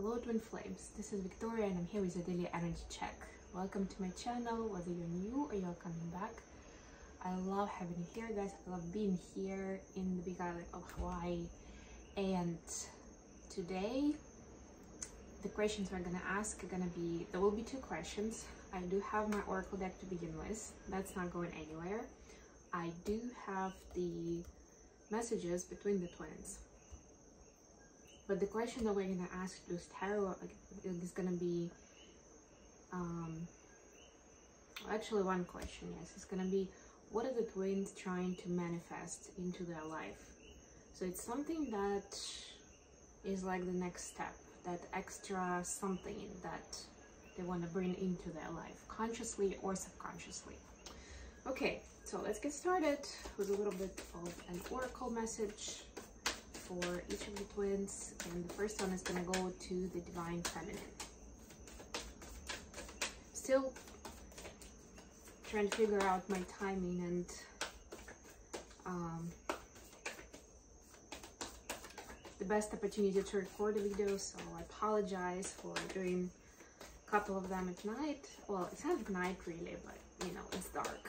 Hello Twin Flames, this is Victoria and I'm here with a daily energy check. Welcome to my channel, whether you're new or you're coming back. I love having you here guys, I love being here in the big island of Hawaii. And today, the questions we're gonna ask are gonna be, there will be two questions. I do have my Oracle deck to begin with, that's not going anywhere. I do have the messages between the twins but the question that we're gonna ask this tarot is gonna be, um, actually one question, yes, it's gonna be, what are the twins trying to manifest into their life? So it's something that is like the next step, that extra something that they want to bring into their life, consciously or subconsciously. Okay, so let's get started with a little bit of an oracle message for each of the twins and the first one is going to go to the divine feminine. Still trying to figure out my timing and um, the best opportunity to record a video so I apologize for doing a couple of them at night. Well it's not at night really but you know it's dark.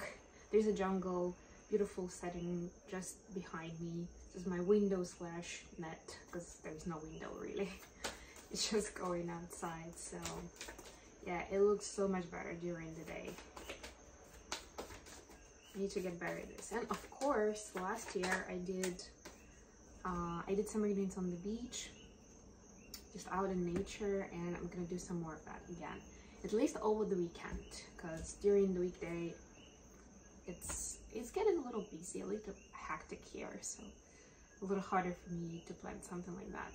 There's a jungle beautiful setting just behind me this is my window slash net because there's no window really. it's just going outside. So yeah, it looks so much better during the day. I need to get better at this. And of course, last year I did uh, I did some readings on the beach, just out in nature, and I'm gonna do some more of that again. At least over the weekend, because during the weekday, it's it's getting a little busy, a little hectic here, so a little harder for me to plan something like that.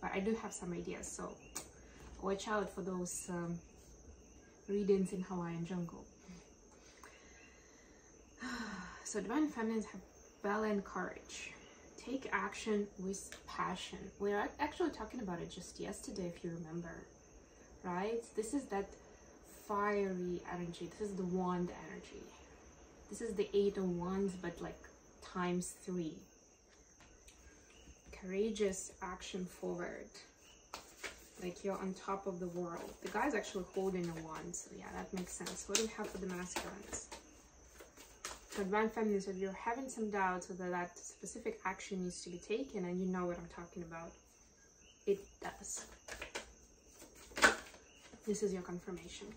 But I do have some ideas, so watch out for those um, readings in Hawaiian jungle. so divine feminines have valor and courage. Take action with passion. We are actually talking about it just yesterday, if you remember, right? This is that fiery energy. This is the wand energy. This is the eight of wands, but like times three. Courageous action forward. Like you're on top of the world. The guy's actually holding a wand so yeah that makes sense. What do we have for the masculines for divine feminines if you're having some doubts whether that specific action needs to be taken and you know what i'm talking about it does. This is your confirmation.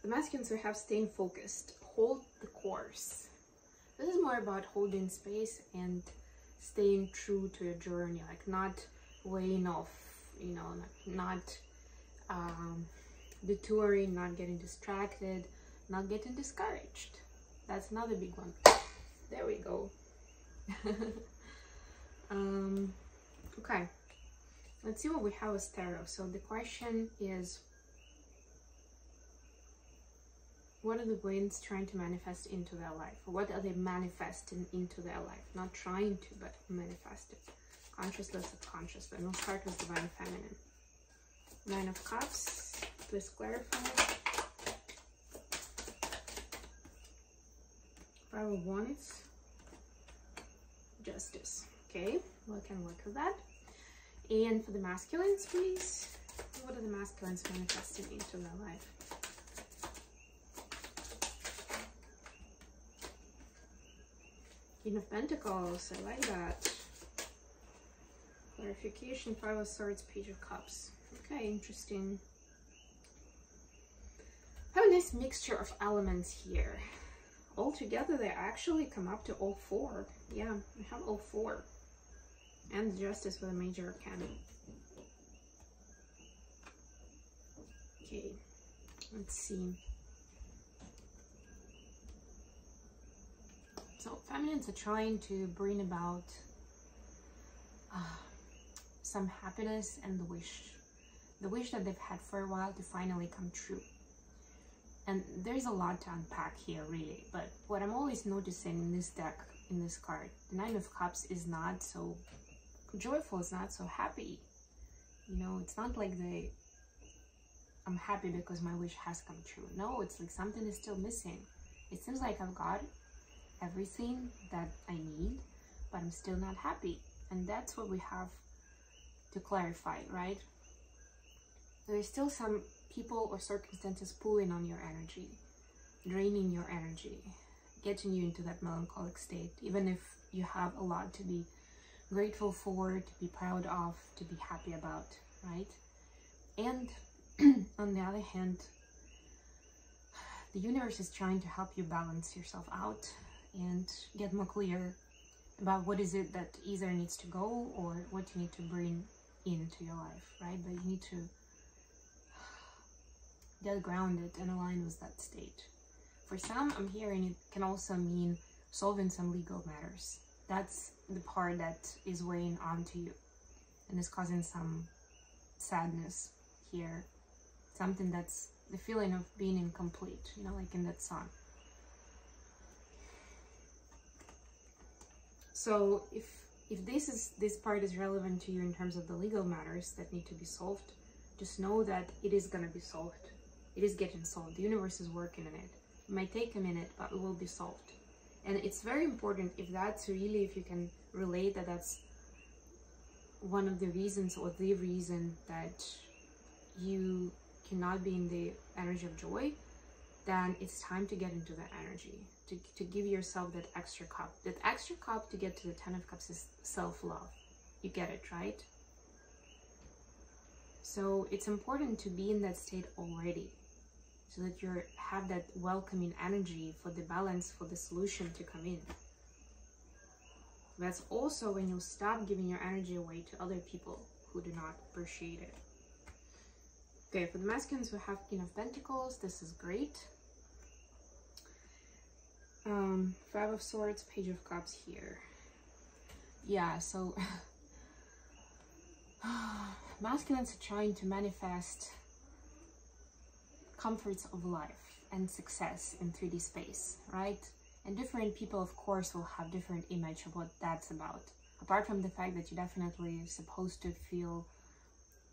The masculines who have staying focused hold the course. This is more about holding space and staying true to your journey like not weighing off you know not um, detouring not getting distracted not getting discouraged. That's another big one. There we go. Um, okay. Let's see what we have with tarot. So the question is what are the winds trying to manifest into their life? What are they manifesting into their life? Not trying to, but manifesting. Consciously, subconsciously. And we'll start Divine Feminine. Nine of Cups. Please clarify. Five of Wands. Justice. Okay, we can work with that. And for the masculines, please. What are the masculines manifesting into their life? King of Pentacles, I like that. Clarification, Five of Swords, Page of Cups. Okay, interesting. Have a nice mixture of elements here. All together, they actually come up to all four. Yeah, I have all four. And Justice with a major arcana. Okay, let's see. So feminines are trying to bring about uh, some happiness and the wish, the wish that they've had for a while to finally come true. And there's a lot to unpack here, really. But what I'm always noticing in this deck, in this card, the Nine of Cups is not so joyful, it's not so happy. You know, it's not like they, I'm happy because my wish has come true. No, it's like something is still missing. It seems like I've got everything that I need, but I'm still not happy. And that's what we have to clarify, right? there's still some people or circumstances pulling on your energy, draining your energy, getting you into that melancholic state, even if you have a lot to be grateful for, to be proud of, to be happy about, right? And on the other hand, the universe is trying to help you balance yourself out and get more clear about what is it that either needs to go or what you need to bring into your life, right? But you need to get grounded and align with that state. For some, I'm hearing it can also mean solving some legal matters. That's the part that is weighing onto you and is causing some sadness here. Something that's the feeling of being incomplete, you know, like in that song. So if if this is this part is relevant to you in terms of the legal matters that need to be solved, just know that it is gonna be solved. It is getting solved. The universe is working on it. It might take a minute, but it will be solved. And it's very important if that's really if you can relate that that's one of the reasons or the reason that you cannot be in the energy of joy, then it's time to get into that energy, to, to give yourself that extra cup. That extra cup to get to the Ten of Cups is self-love. You get it, right? So it's important to be in that state already so that you have that welcoming energy for the balance, for the solution to come in. That's also when you stop giving your energy away to other people who do not appreciate it. Okay, for the masculines we have King of Pentacles. This is great. Um, Five of Swords, Page of Cups here. Yeah, so masculines are trying to manifest comforts of life and success in 3D space, right? And different people, of course, will have different image of what that's about. Apart from the fact that you're definitely supposed to feel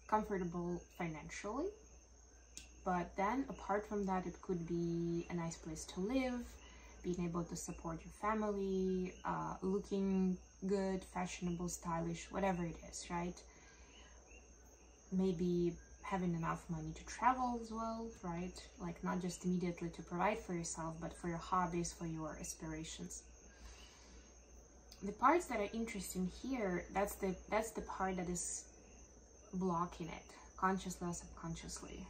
comfortable financially, but then apart from that, it could be a nice place to live, being able to support your family, uh, looking good, fashionable, stylish, whatever it is, right? Maybe having enough money to travel as well, right? Like not just immediately to provide for yourself, but for your hobbies, for your aspirations. The parts that are interesting here, that's the that's the part that is blocking it, consciously or subconsciously.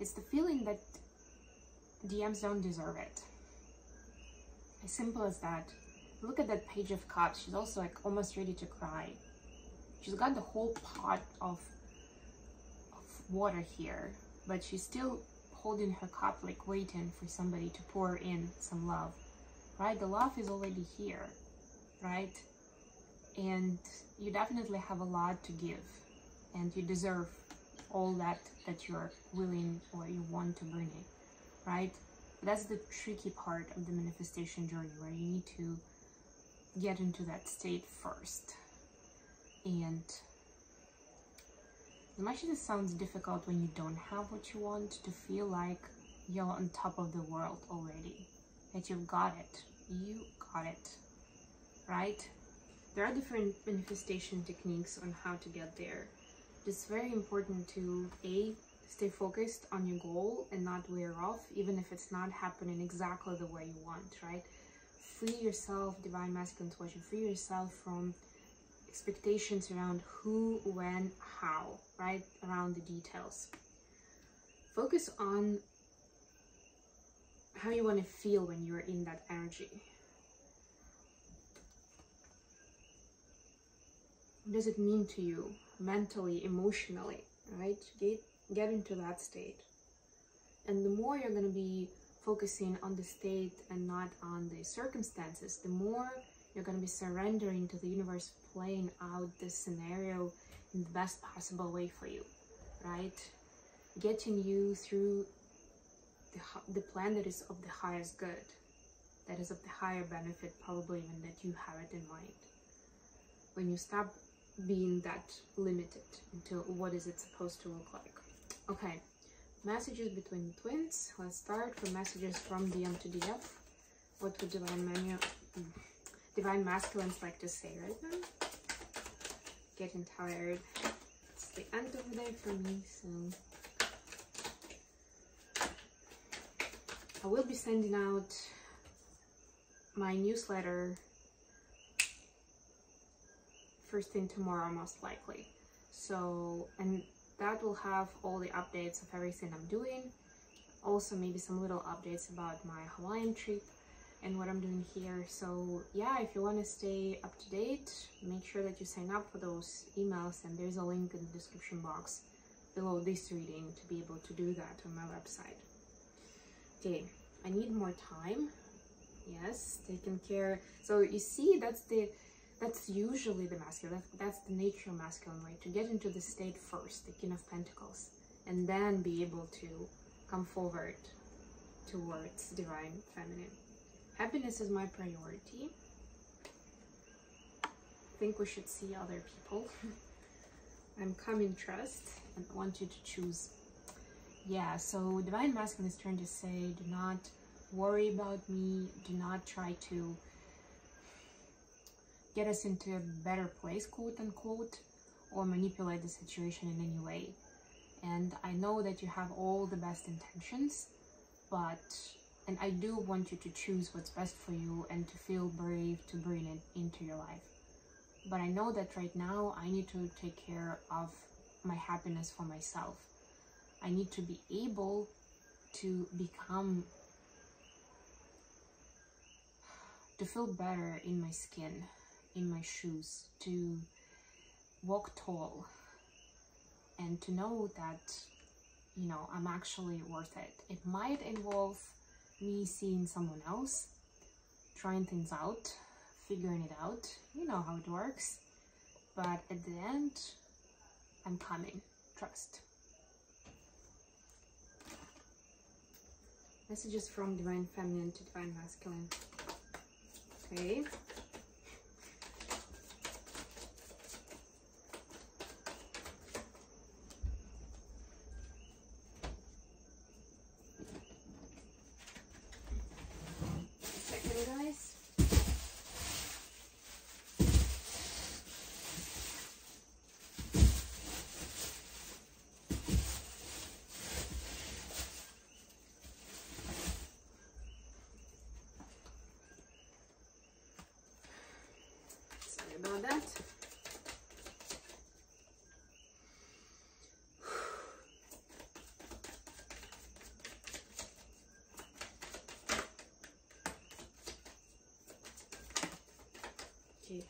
It's the feeling that DMs don't deserve it. As simple as that. Look at that page of cups. She's also like almost ready to cry. She's got the whole pot of of water here, but she's still holding her cup like waiting for somebody to pour in some love, right? The love is already here, right? And you definitely have a lot to give and you deserve all that that you're willing or you want to bring in, right? That's the tricky part of the manifestation journey where you need to get into that state first and as much as it sounds difficult when you don't have what you want to feel like you're on top of the world already, that you've got it, you got it, right? There are different manifestation techniques on how to get there. It's very important to A, stay focused on your goal and not wear off, even if it's not happening exactly the way you want, right? Free yourself, Divine Masculine Intuition, free yourself from expectations around who, when, how, right? Around the details. Focus on how you want to feel when you're in that energy. What does it mean to you mentally, emotionally, right? Get, get into that state. And the more you're going to be focusing on the state and not on the circumstances, the more you're going to be surrendering to the universe playing out this scenario in the best possible way for you, right? Getting you through the, the plan that is of the highest good, that is of the higher benefit, probably even that you have it in mind. When you stop being that limited into what is it supposed to look like. Okay, messages between twins. Let's start with messages from DM to DF. What would divine menu? Mm, divine masculines like to say right now. Getting tired. It's the end of the Friday for me, so I will be sending out my newsletter first thing tomorrow most likely so and that will have all the updates of everything I'm doing. Also maybe some little updates about my Hawaiian trip and what I'm doing here. So yeah if you want to stay up to date make sure that you sign up for those emails and there's a link in the description box below this reading to be able to do that on my website. Okay I need more time. Yes taking care. So you see that's the that's usually the masculine that's the natural masculine way to get into the state first the king of pentacles and then be able to come forward towards divine feminine. Happiness is my priority. I think we should see other people. I'm coming trust and want you to choose. Yeah so divine masculine is trying to say do not worry about me do not try to get us into a better place quote unquote or manipulate the situation in any way. And i know that you have all the best intentions but and i do want you to choose what's best for you and to feel brave to bring it into your life. But i know that right now i need to take care of my happiness for myself. I need to be able to become to feel better in my skin, in my shoes, to walk tall and to know that you know I'm actually worth it. It might involve me seeing someone else, trying things out, figuring it out. You know how it works. But at the end, I'm coming. Trust. Messages from Divine Feminine to Divine Masculine. Okay. Second, guys. Sorry about that. Okay.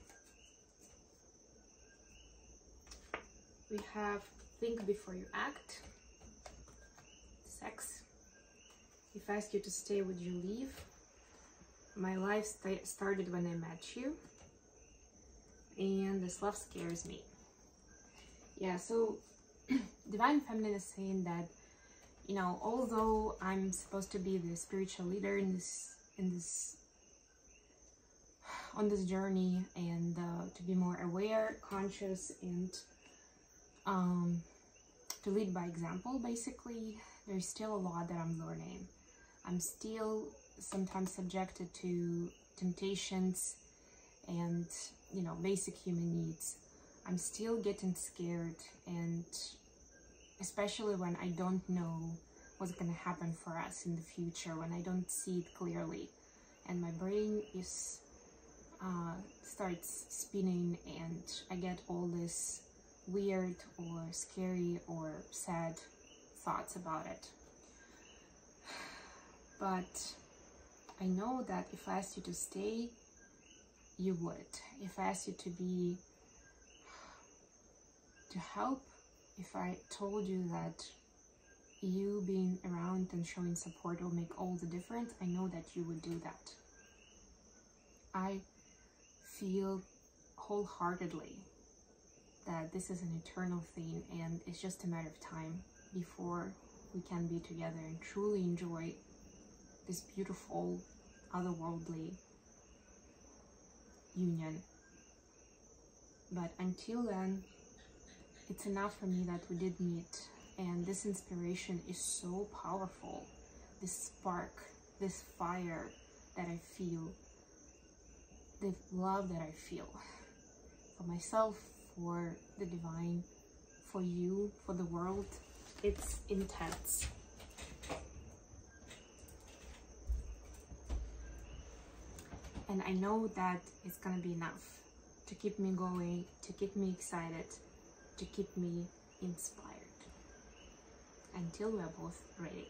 We have think before you act. Sex. If I ask you to stay, would you leave? My life sta- started when I met you and this love scares me. Yeah, so Divine Feminine is saying that, you know, although I'm supposed to be the spiritual leader in this in this on this journey and uh, to be more aware, conscious, and um, to lead by example, basically, there's still a lot that I'm learning. I'm still sometimes subjected to temptations and you know basic human needs i'm still getting scared and especially when i don't know what's going to happen for us in the future when i don't see it clearly and my brain is uh, starts spinning and i get all this weird or scary or sad thoughts about it. But i know that if i asked you to stay you would if i asked you to be to help if i told you that you being around and showing support will make all the difference i know that you would do that. I feel wholeheartedly that this is an eternal thing and it's just a matter of time before we can be together and truly enjoy this beautiful otherworldly union. But until then, it's enough for me that we did meet, and this inspiration is so powerful. This spark, this fire that I feel, the love that I feel for myself, for the divine, for you, for the world, it's intense. And I know that it's gonna be enough to keep me going, to keep me excited, to keep me inspired until we are both ready.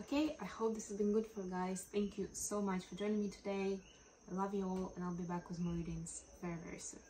Okay, I hope this has been good for you guys. Thank you so much for joining me today. I love you all, and I'll be back with more readings very, very soon.